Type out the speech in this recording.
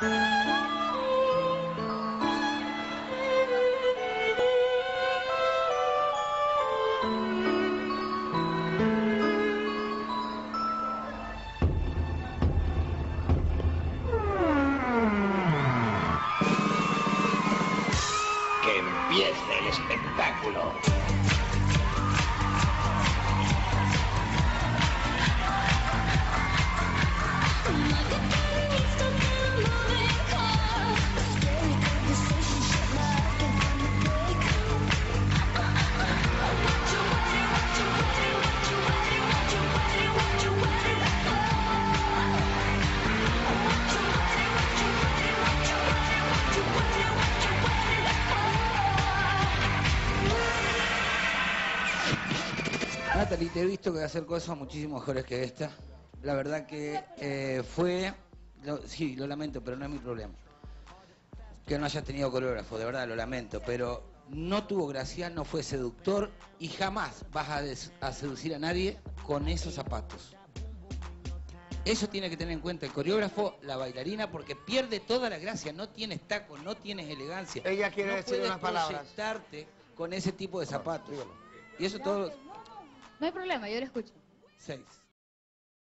Que empiece el espectáculo. Natalie, te he visto que hacer cosas muchísimo mejores que esta. La verdad que eh, fue... lo- sí, lo lamento, pero no es mi problema. Que no hayas tenido coreógrafo, de verdad lo lamento, pero no tuvo gracia, no fue seductor y jamás vas a, des- a seducir a nadie con esos zapatos. Eso tiene que tener en cuenta el coreógrafo, la bailarina, porque pierde toda la gracia. No tienes taco, no tienes elegancia. Ella quiere no decir puedes unas palabras. proyectarte con ese tipo de zapatos. Y eso todo... No hay problema, yo lo escucho. Seis.